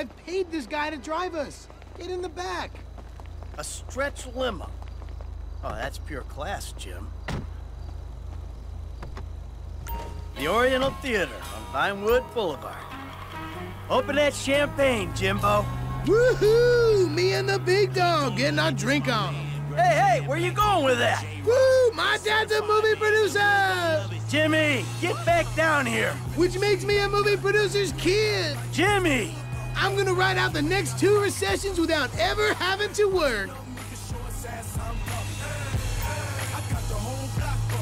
I've paid this guy to drive us. Get in the back. A stretch limo. Oh, that's pure class, Jim. The Oriental Theater on Vinewood Boulevard. Open that champagne, Jimbo. Woohoo! Me and the big dog getting our drink on. Hey, hey, where you going with that? Woo! My dad's a movie producer! Jimmy, get back down here. Which makes me a movie producer's kid. Jimmy! I'm gonna ride out the next two recessions without ever having to work.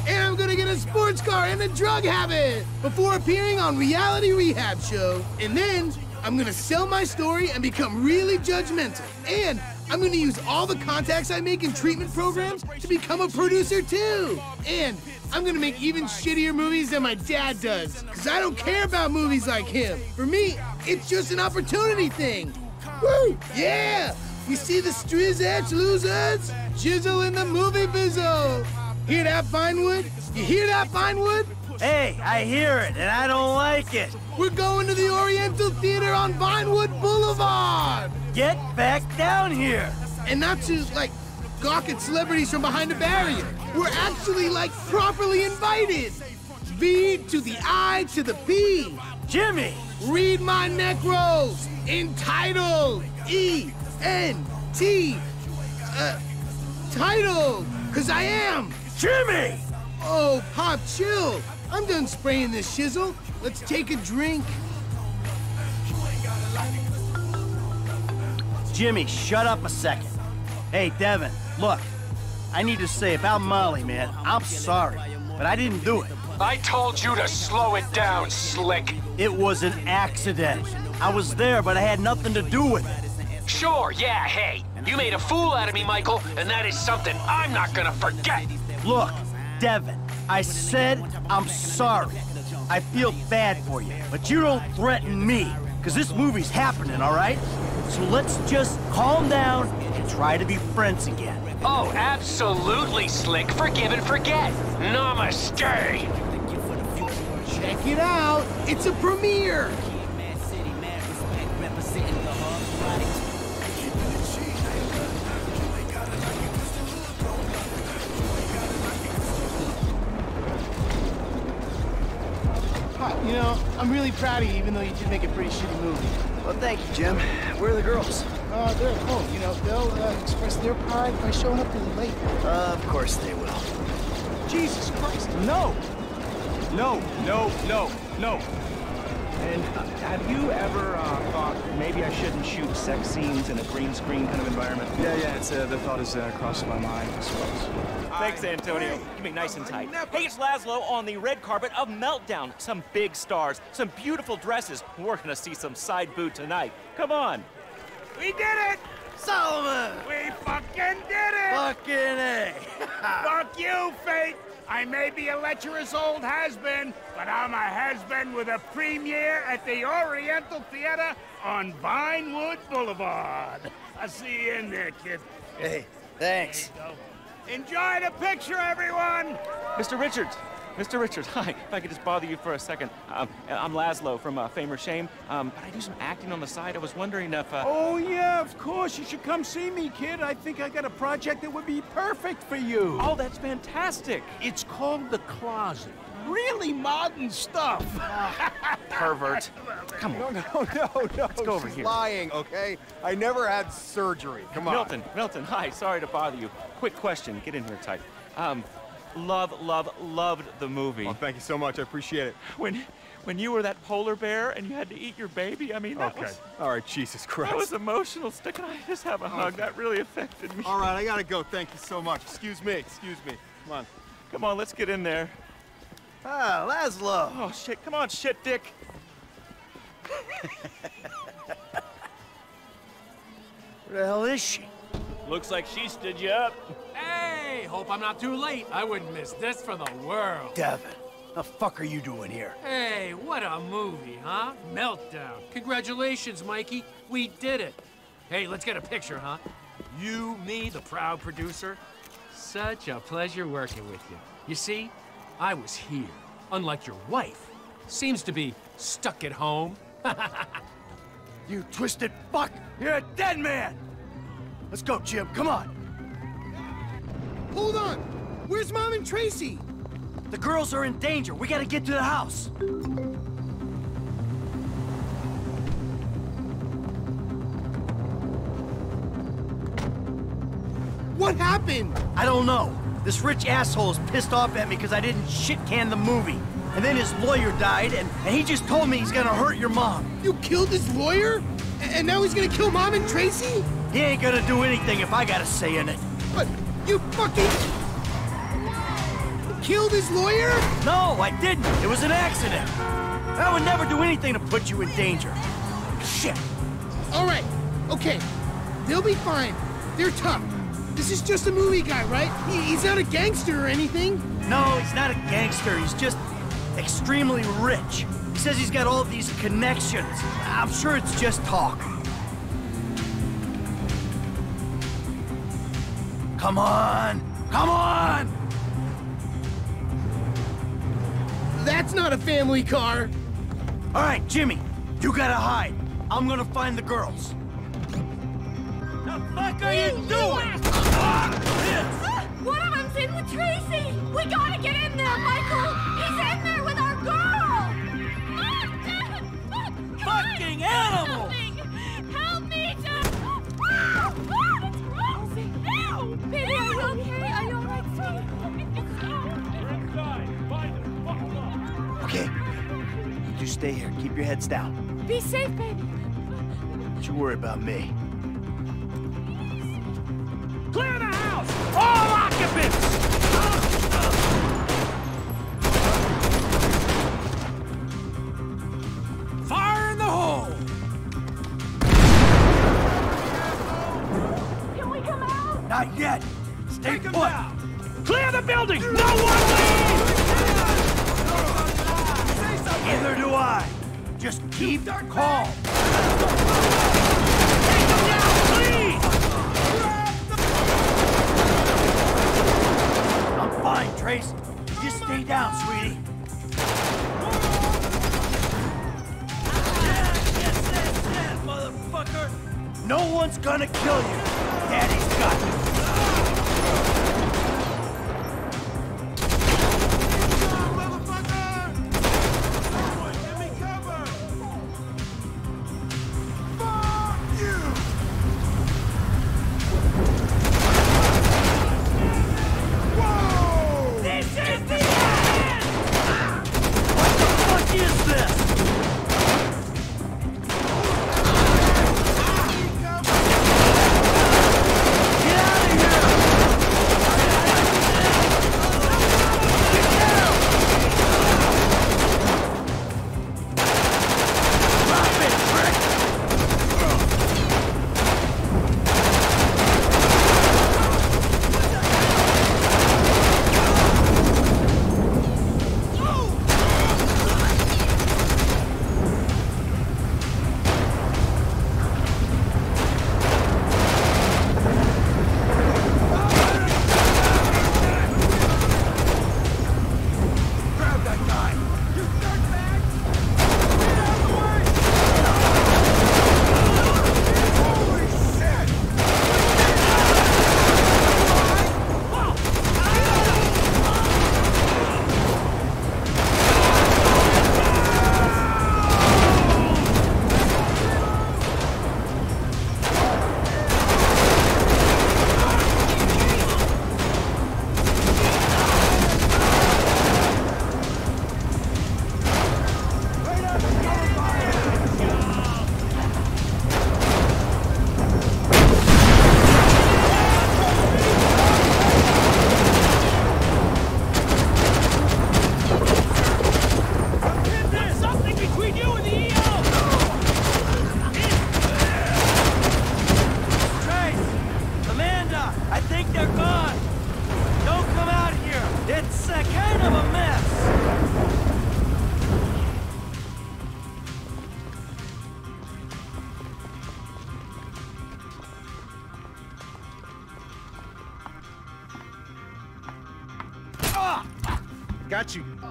And I'm gonna get a sports car and a drug habit before appearing on Reality Rehab Show. And then I'm gonna sell my story and become really judgmental. And I'm gonna use all the contacts I make in treatment programs to become a producer too. And I'm gonna make even shittier movies than my dad does. Cause I don't care about movies like him. For me, it's just an opportunity thing. Woo! Yeah! You see the Strizach losers? Jizzle in the movie bizzle. Hear that, Vinewood? You hear that, Vinewood? Hey, I hear it, and I don't like it. We're going to the Oriental Theater on Vinewood Boulevard! Get back down here. And not to, like, gawk at celebrities from behind a barrier. We're actually, like, properly invited. V to the I to the P. Jimmy! Read my necros. Entitled. E N T. Uh, title. Cause I am. Jimmy! Oh, Pop, chill. I'm done spraying this shizzle. Let's take a drink. Jimmy, shut up a second. Hey, Devin, look. I need to say about Molly, man. I'm sorry, but I didn't do it. I told you to slow it down, Slick. It was an accident. I was there, but I had nothing to do with it. Sure, yeah, hey. You made a fool out of me, Michael, and that is something I'm not gonna forget. Look, Devin, I said I'm sorry. I feel bad for you, but you don't threaten me, because this movie's happening, all right? So let's just calm down and try to be friends again. Oh, absolutely, Slick. Forgive and forget. Namaste. Check it out. It's a premiere. You know, I'm really proud of you, even though you did make a pretty shitty movie. Well, thank you, Jim. Where are the girls? Uh, they're at home. You know, they'll uh, express their pride by showing up really late. Uh, of course they will. Jesus Christ. No! No, no, no, no. And uh, have you ever uh, thought maybe I shouldn't shoot sex scenes in a green screen kind of environment? Yeah, yeah, it's, uh, the thought has uh, crossed my mind, I suppose. Thanks, Antonio. Give me nice and tight. Hey, it's Laszlo on the red carpet of Meltdown. Some big stars, some beautiful dresses. We're gonna see some side boob tonight. Come on. We did it! Solomon! We fucking did it! Fucking A! Fuck you, fate! I may be a lecherous old has-been, but I'm a has-been with a premiere at the Oriental Theater on Vinewood Boulevard. I'll see you in there, kid. Hey, thanks. There you go. Enjoy the picture, everyone! Mr. Richards. Mr. Richards, hi. If I could just bother you for a second. Um, I'm Laszlo from uh, Fame or Shame, um, but I do some acting on the side. I was wondering if... Uh... Oh, yeah, of course. You should come see me, kid. I think I got a project that would be perfect for you. Oh, that's fantastic. It's called The Closet. Really modern stuff. Pervert. Come on. No, no, no, no. Let's go over She's here. lying, okay? I never had surgery. Come on. Milton, Milton, hi. Sorry to bother you. Quick question. Get in here tight. Um, love, love, loved the movie. Oh, thank you so much. I appreciate it. When, when you were that polar bear and you had to eat your baby, I mean, that Okay. was... All right, Jesus Christ. That was emotional. Stick and I just have a hug. That really affected me. All right, I gotta go. Thank you so much. Excuse me. Excuse me. Come on. Come on, let's get in there. Ah, Laszlo. Oh, shit. Come on, shit dick. Where the hell is she? Looks like she stood you up. Hey, hope I'm not too late. I wouldn't miss this for the world. Devin, the fuck are you doing here? Hey, what a movie, huh? Meltdown. Congratulations, Mikey. We did it. Hey, let's get a picture, huh? You, me, the proud producer. Such a pleasure working with you. You see, I was here, unlike your wife. Seems to be stuck at home. You twisted fuck! You're a dead man! Let's go, Jim, come on! Hold on! Where's Mom and Tracey? The girls are in danger. We gotta get to the house. What happened? I don't know. This rich asshole is pissed off at me because I didn't shit-can the movie. And then his lawyer died, and, and he just told me he's gonna hurt your mom. You killed his lawyer? And now he's gonna kill Mom and Tracey? He ain't gonna do anything if I got a say in it. But you fucking... Killed his lawyer? No, I didn't. It was an accident. I would never do anything to put you in danger. Shit. All right, okay. They'll be fine. They're tough. This is just a movie guy, right? He's not a gangster or anything. No, he's not a gangster. He's just extremely rich. He says he's got all these connections. I'm sure it's just talk. Come on! Come on! That's not a family car. All right, Jimmy, you gotta hide. I'm gonna find the girls. The fuck are you doing? One of them's in with Tracey! We gotta get in there, Michael! He's in there with our girl! Fucking animal! Stay here. Keep your heads down. Be safe, baby. Don't you worry about me. Clear the house! All occupants! Fire in the hole! Can we come out? Not yet. Stay put. Clear the building! No one leave! Neither do I. Just keep calm. Please! I'm fine, Trace. Just stay down, sweetie. No one's gonna kill you.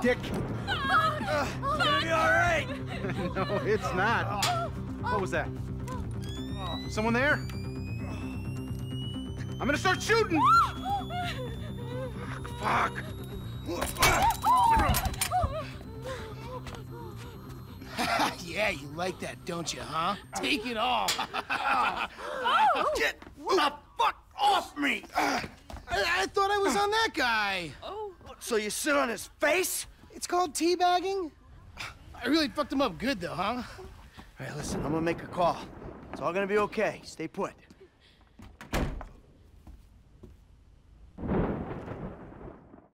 Dick. Ah, it's gonna be alright! no, it's not. What was that? Someone there? I'm gonna start shooting! Fuck! yeah, you like that, don't you, huh? Take it off! Oh. Get the fuck off me! Oh. I, I thought I was on that guy. Oh. So you sit on his face? It's called teabagging. I really fucked him up good, though, huh? All right, listen, I'm gonna make a call. It's all gonna be okay. Stay put.